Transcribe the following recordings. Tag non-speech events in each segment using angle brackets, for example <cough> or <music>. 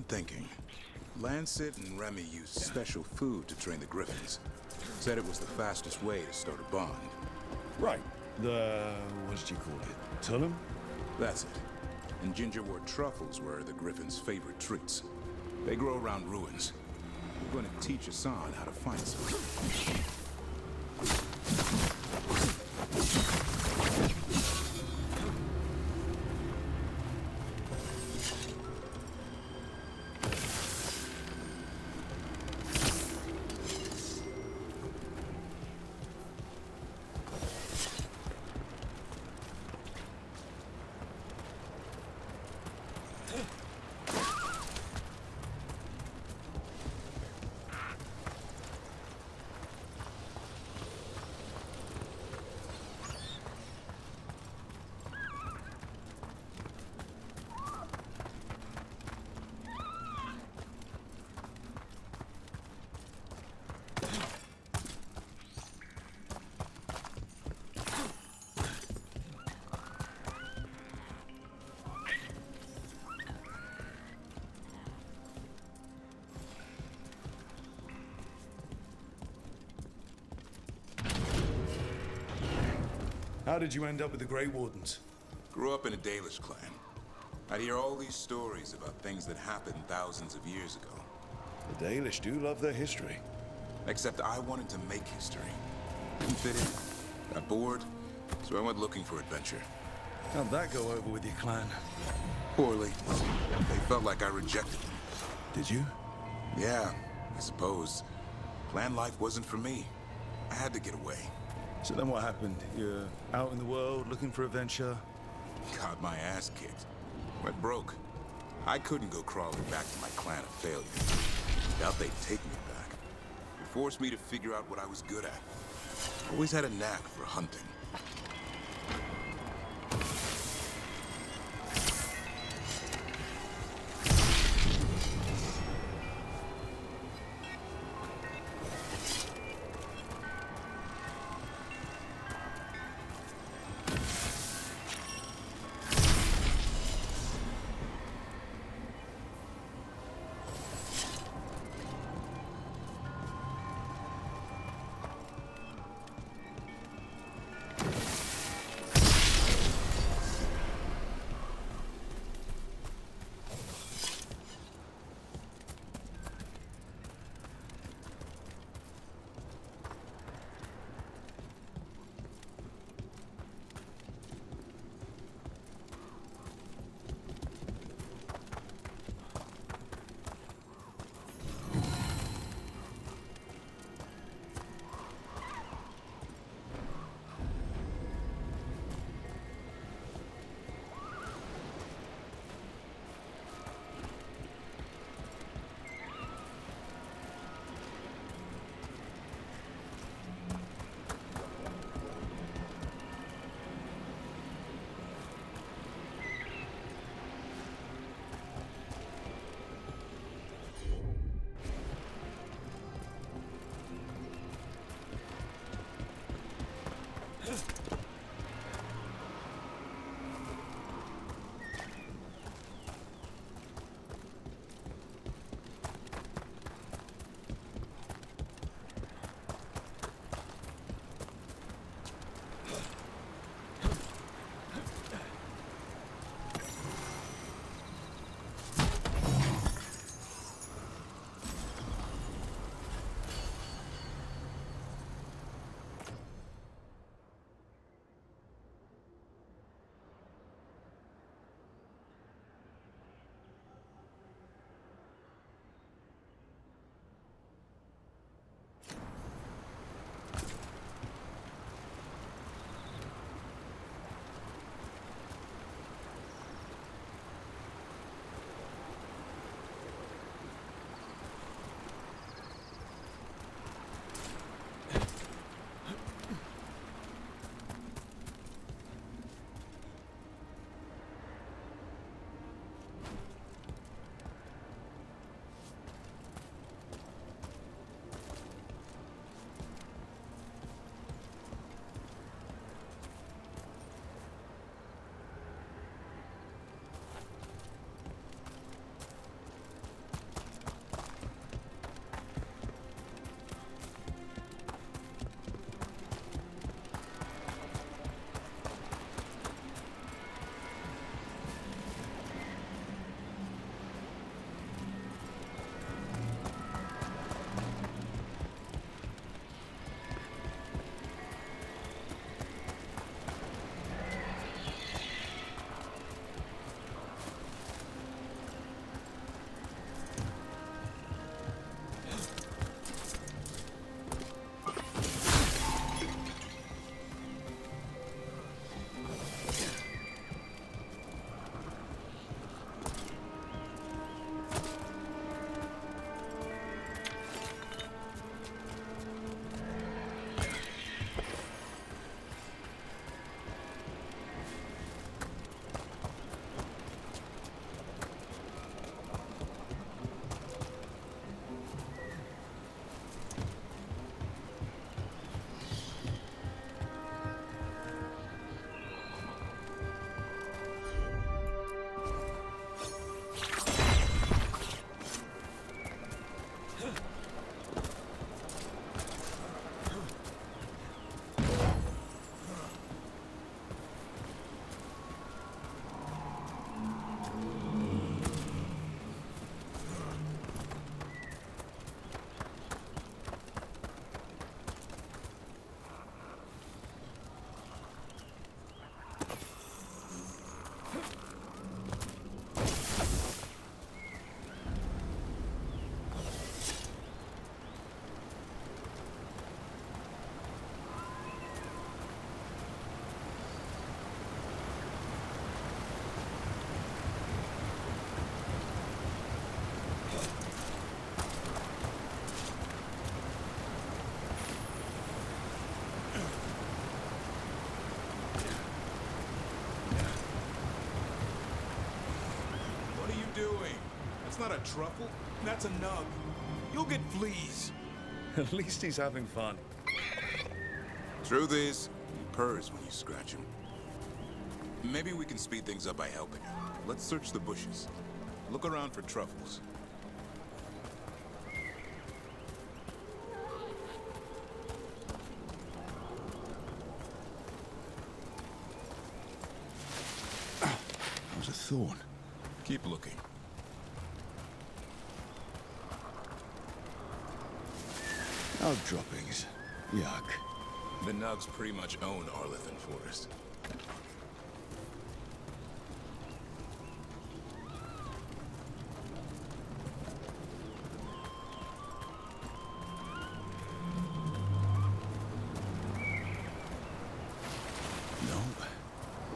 been thinking. Lancet and Remy used special food to train the Griffons. Said it was the fastest way to start a bond. Right. The... what did you call it? Tullum? That's it. And gingerwort truffles were the Griffons' favorite treats. They grow around ruins. We're going to teach Assan how to find some. Did you end up with the Grey Wardens? Grew up in a Dalish clan. I'd hear all these stories about things that happened thousands of years ago. The Dalish do love their history. Except I wanted to make history. Didn't fit in. Got bored, so I went looking for adventure. How'd that go over with your clan? Poorly. They felt like I rejected them. Did you? Yeah, I suppose. Clan life wasn't for me. I had to get away. So then what happened? You're out in the world looking for adventure? Got my ass kicked. Went broke. I couldn't go crawling back to my clan of failure. Doubt they'd take me back. It forced me to figure out what I was good at. Always had a knack for hunting. Not a truffle. That's a nug. You'll get fleas. <laughs> At least he's having fun. Truth is, he purrs when you scratch him. Maybe we can speed things up by helping him. Let's search the bushes. Look around for truffles. That was a thorn. Keep looking. Oh, droppings. Yuck. The Nugs pretty much own Arlathan Forest.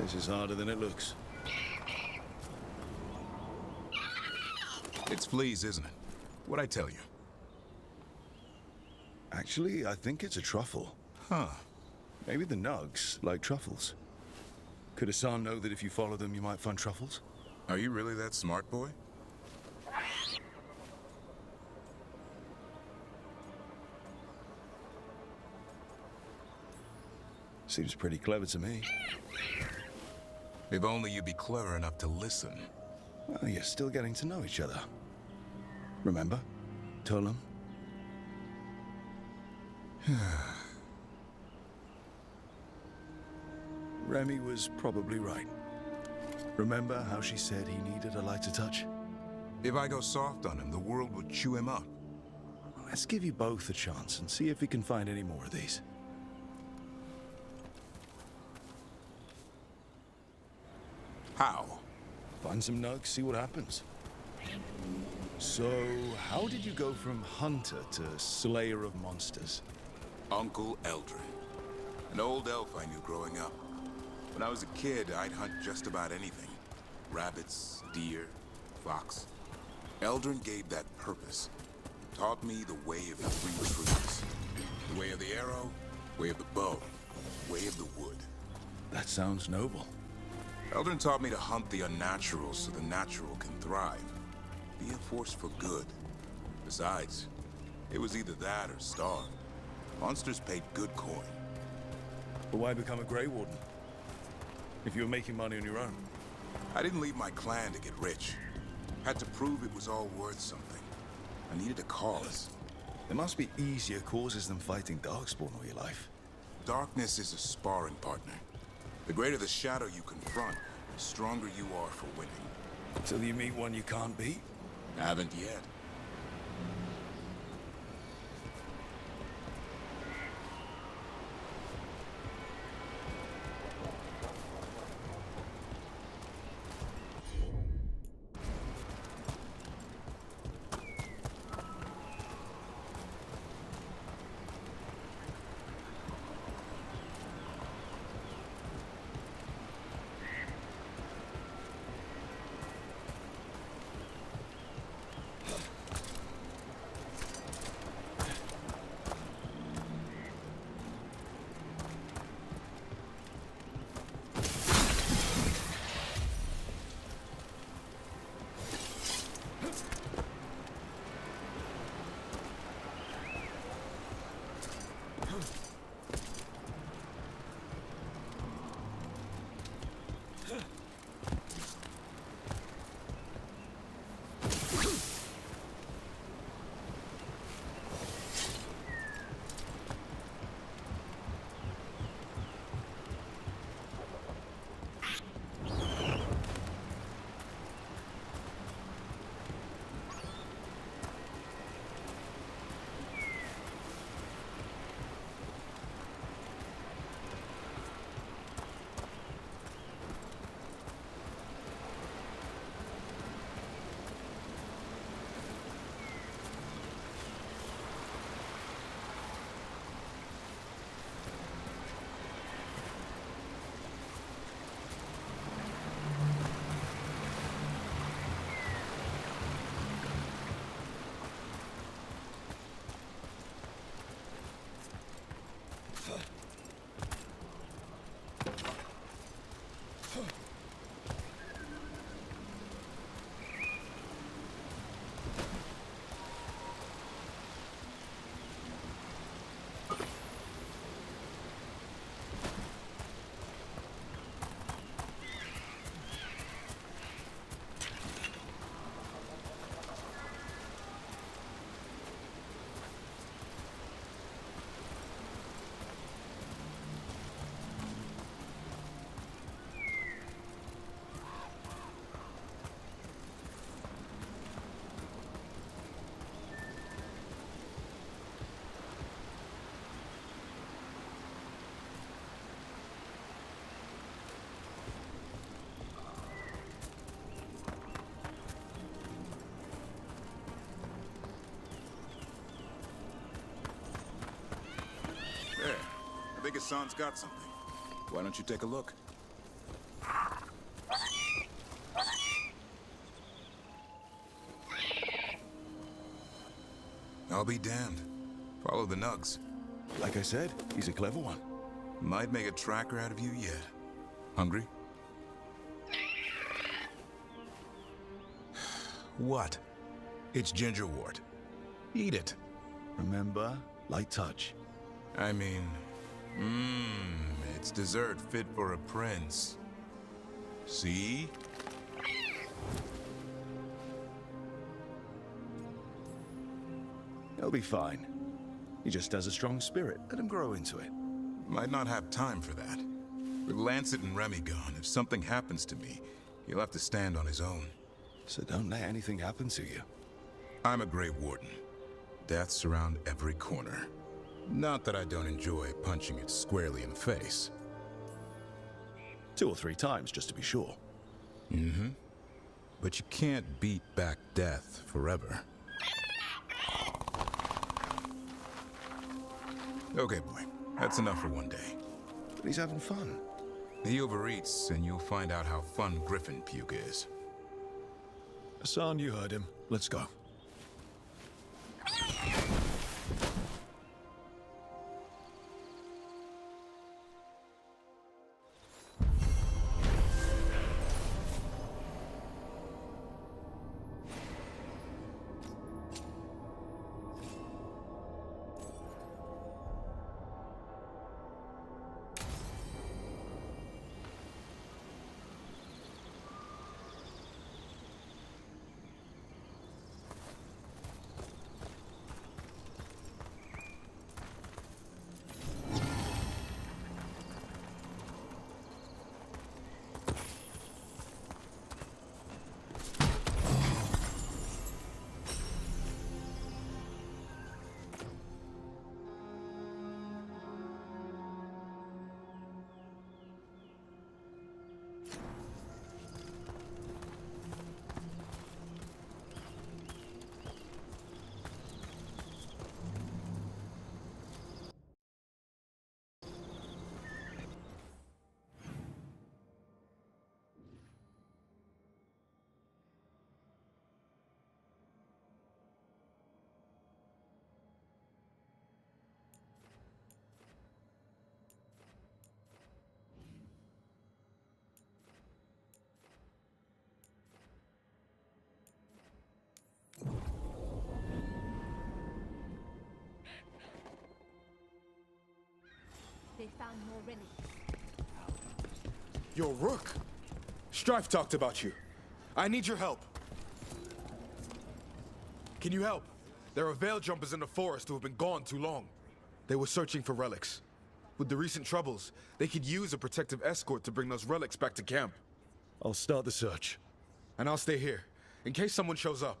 This is harder than it looks. It's fleas, isn't it? What'd I tell you? Actually, I think it's a truffle. Huh. Maybe the nugs, like truffles. Could Assan know that if you follow them, you might find truffles? Are you really that smart, boy? Seems pretty clever to me. If only you'd be clever enough to listen. Well, you're still getting to know each other. Remember? Tolam? <sighs> Remy was probably right. Remember how she said he needed a lighter touch? If I go soft on him, the world will chew him up. Let's give you both a chance and see if we can find any more of these. How? Find some nugs, see what happens. So, how did you go from hunter to slayer of monsters? Uncle Eldrin. An old elf I knew growing up. When I was a kid, I'd hunt just about anything. Rabbits, deer, fox. Eldrin gave that purpose. Taught me the way of the three truths. The way of the arrow, way of the bow, way of the wood. That sounds noble. Eldrin taught me to hunt the unnatural so the natural can thrive. Be a force for good. Besides, it was either that or starve. Monsters paid good coin. But why become a Grey Warden? If you were making money on your own. I didn't leave my clan to get rich. Had to prove it was all worth something. I needed a cause. There must be easier causes than fighting Darkspawn all your life. Darkness is a sparring partner. The greater the shadow you confront, the stronger you are for winning. Till you meet one you can't beat? Haven't yet. Think Assan's got something. Why don't you take a look? I'll be damned. Follow the nugs. Like I said, he's a clever one. Might make a tracker out of you yet. Hungry? <sighs> What? It's gingerwort. Eat it. Remember, light touch. I mean, mmm, it's dessert fit for a prince. See? He'll be fine. He just has a strong spirit. Let him grow into it. Might not have time for that. With Lancet and Remy gone, if something happens to me, he'll have to stand on his own. So don't let anything happen to you. I'm a Grey Warden. Death's around every corner. Not that I don't enjoy punching it squarely in the face. Two or three times, just to be sure. Mm-hmm. But you can't beat back death forever. Okay, boy. That's enough for one day. But he's having fun. He overeats, and you'll find out how fun Griffon puke is. Assan, you heard him. Let's go. They found more relics. Rook! Strife talked about you. I need your help. Can you help? There are veil jumpers in the forest who have been gone too long. They were searching for relics. With the recent troubles, they could use a protective escort to bring those relics back to camp. I'll start the search. And I'll stay here, in case someone shows up.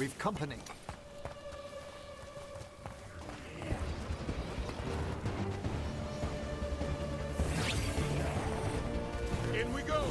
We've company. In we go!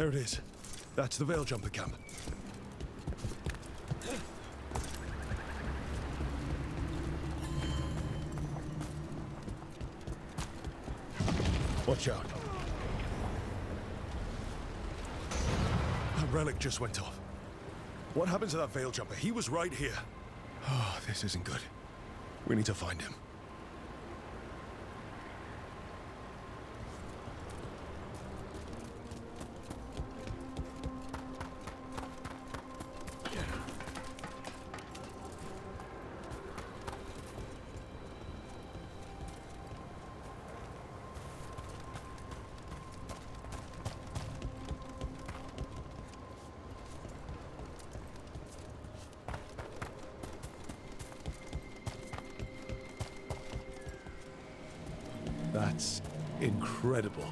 There it is. That's the Veil Jumper camp. Watch out. That relic just went off. What happened to that Veil Jumper? He was right here. <sighs> Oh, this isn't good. We need to find him. That's incredible.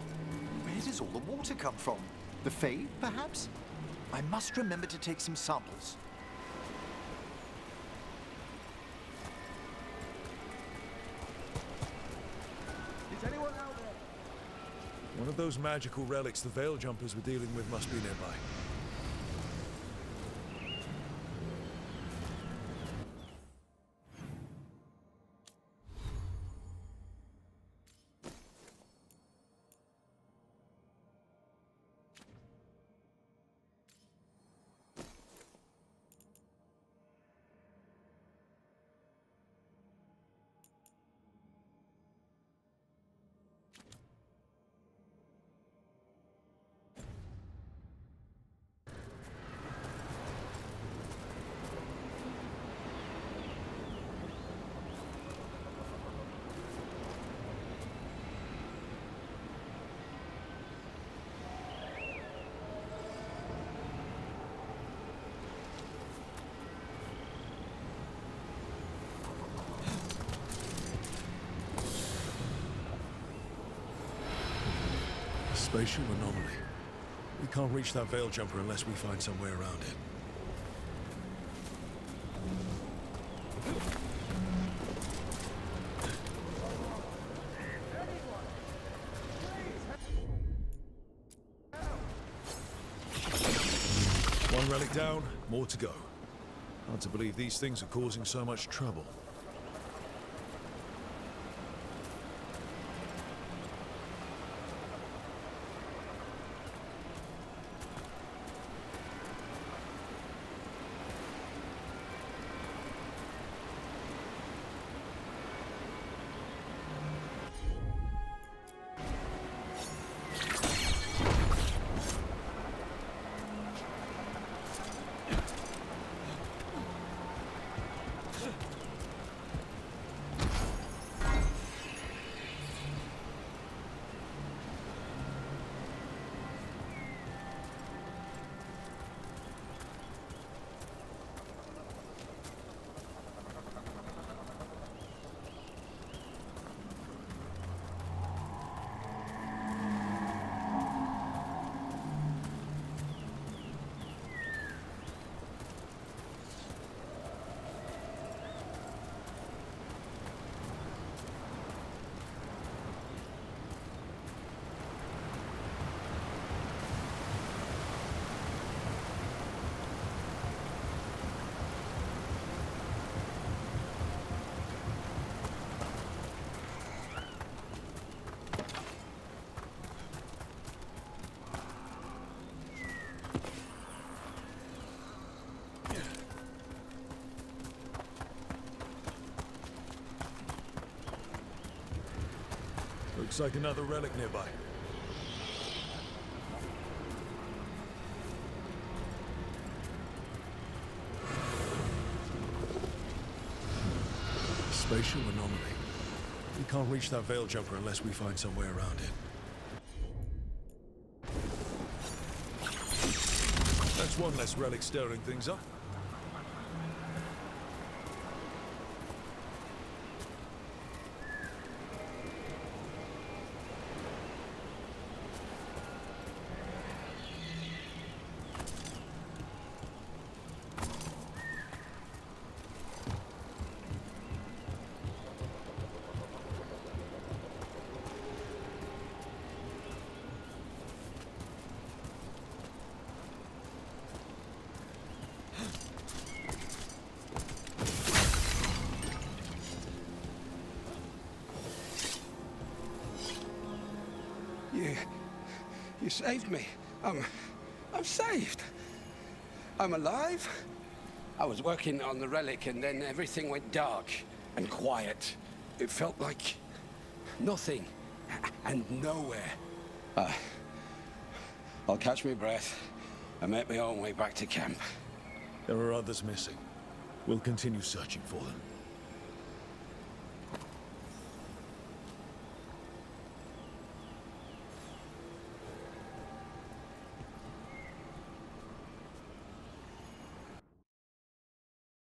Where does all the water come from? The Fae, perhaps? I must remember to take some samples. Is anyone out there? One of those magical relics the Veil Jumpers were dealing with must be nearby. Spatial anomaly. We can't reach that Veil Jumper unless we find some way around it. One relic down, more to go. Hard to believe these things are causing so much trouble. Looks like another relic nearby. Spatial anomaly. We can't reach that veil jumper unless we find some way around it. That's one less relic stirring things up. You saved me. I'm. I'm saved. I'm alive. I was working on the relic and then everything went dark and quiet. It felt like. nothing. And nowhere. Uh, I'll catch my breath and make my own way back to camp. There are others missing. We'll continue searching for them.